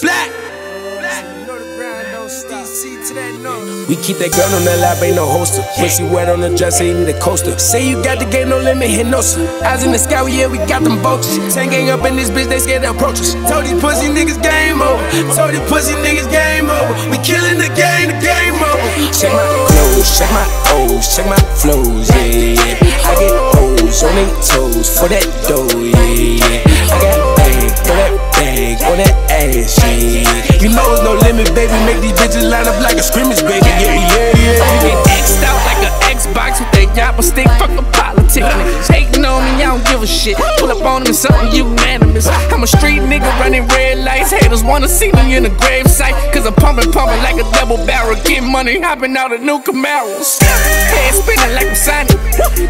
Black. We keep that gun on the lap, ain't no holster. Pussy wet on the dress, ain't need a coaster. Say you got the game, no limit, hit no sir. Eyes in the sky, yeah, we got them vultures. Ten gang up in this bitch, they scared to approach us. Told these pussy niggas game over. Told these pussy niggas game over. We killing the game check my O's, check my flows, yeah, yeah. I get O's on their toes for that dough, yeah, yeah. I got bag for that bag on that ass, yeah. You know it's no limit, baby. Make these bitches line up like a scrimmage, baby. Yeah, yeah, yeah. Yapper stick. Fuck a politics. Niggas hating on me, I don't give a shit. Pull up on them, something unanimous. I'm a street nigga running red lights. Haters wanna see me in the gravesite. Cause I'm pumping, pumping like a double barrel. Get money, hopping out of new Camaros. Head spinning like I'm Sonic.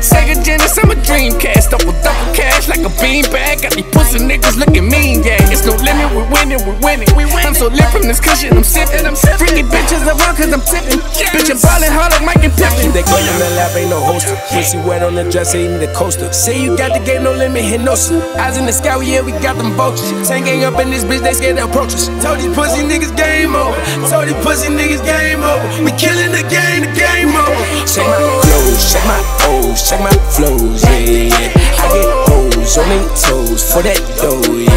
Sega Genesis, I'm a Dreamcast. Double double cash like a beanbag. Got these pussy niggas looking mean, yeah. It's no limit, we're winning, we're winning. I'm so lit from this cushion, I'm sipping. I'm Freaky bitches around cause I'm tipping. Bitch, I'm ballin' hard like Mike and Pippen. That gun on the lap ain't no holster. Pussy wet on the dress, ain't need a coaster. Say you got the game, no limit, hit no sir. Eyes in the sky, yeah, we got them vultures. Ten gang up in this bitch, they scared to approach us. Told these pussy niggas game over. Told these pussy niggas game over. We killing the game, the game over. Check my clothes, check my O's, check my flows, yeah, yeah. I get O's on their toes for that dough, yeah.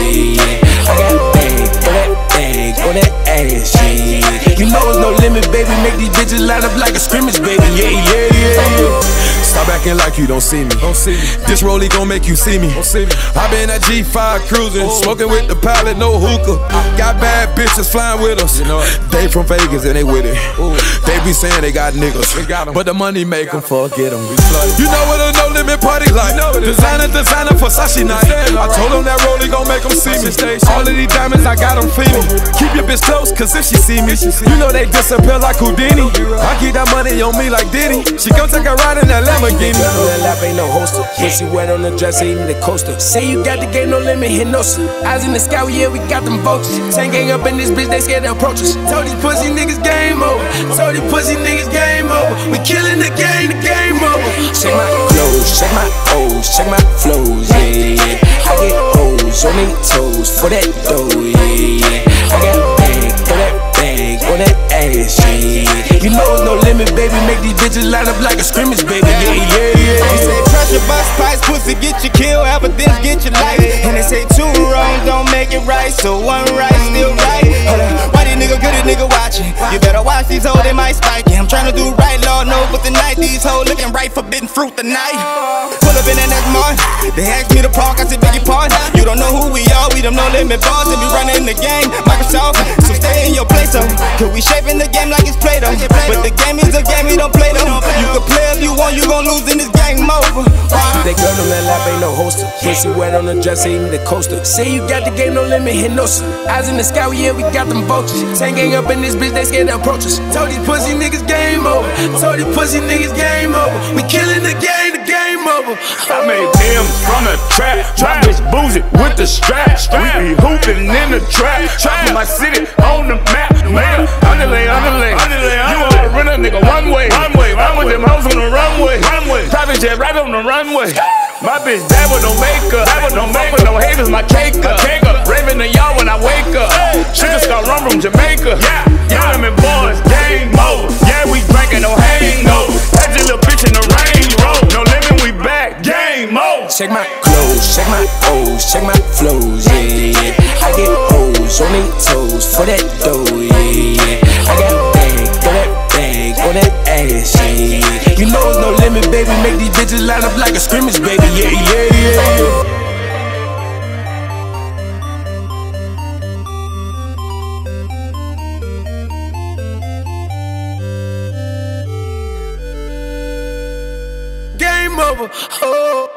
Baby. Make these bitches line up like a scrimmage, baby. Yeah, yeah, yeah, yeah. Stop acting like you don't see me. Don't see me. This rollie gon' make you see me. Don't see me. I been at G5 cruising, smoking with the pilot, no hookah. Got bad bitches flying with us. You know. They from Vegas and they with it. Ooh. They be saying they got niggas. They got. But the money make them forget them. You know what a no limit party like? know it is. Designer, designer, Versace night. I told them that rollie gon' make them see me. All of these diamonds, I got them feeling. Keep your bitch close, cause if she see me, you know they disappear like Houdini. I keep that money on me like Diddy. She gon' take a ride in that Lamborghini. Gun on the lap ain't no holster. Pussy wet on the dress, ain't a coaster. Say you got the game, no limit, hit no sir. Eyes in the sky, yeah, we got them vultures. Ten gang up in this bitch, they scared to approach us. Told these pussy niggas game over. Told these pussy niggas game over. We killing the game, the game over. Check my oh. clothes, check my O's, check my flows, yeah, yeah. I get O's on their toes for that dough, yeah, yeah. I got bag for that bag on that ass, yeah. You know it's no limit, baby. Make these bitches line up like a scrimmage, baby. Yeah, yeah, yeah. They say pressure bust pipes, pussy get you killed, evidence get you life. And they say two wrong don't make it right, so one right still right. Hold on, nigga good, nigga watching? You better watch these hoes, they might spike you. I'm trying to do right, Lord knows, but tonight these hoes looking right, for forbidden fruit tonight. Pull up in the next month, they asked me to park, I said biggie pardon. You don't know who we are, we them no limit bars, and we running the game, Microsoft. So stay in your place, though, cause we shaping the game like it's Play-Doh. But the game is a game, we don't play though. You can play if you want, you gon' lose in this game? That gun on that lap ain't no holster. Pussy wet on the dress, ain't a coaster. Say you got the game, no limit, hit no sir. Eyes in the sky, yeah, we got them vultures. Ten gang up in this bitch, they scared to approach us. Told these pussy niggas game over. Told these pussy niggas game over. We killing the game, the game over. I made M's from the trap. Drop this boozy with the strap. We be hooping in the trap. Chopping my city on the map. Man, underlay, underlay. The runway. My bitch bad with no makeup. Bad with no makeup. no haters, my cake up. Cake up. Raving to y'all when I wake up. Sugar got rum from Jamaica. Yeah. Y'all them boys, game over. Yeah, we drinking no hangover. That's your little bitch in the Range Rover. No limit, we back. Game over. Check my clothes, check my O's, check my flows, yeah, yeah. I get O's on their toes for that dough, yeah, yeah. Yeah. You know it's no limit, baby. Make these bitches line up like a scrimmage, baby. Yeah, yeah, yeah, yeah. Game over. Oh.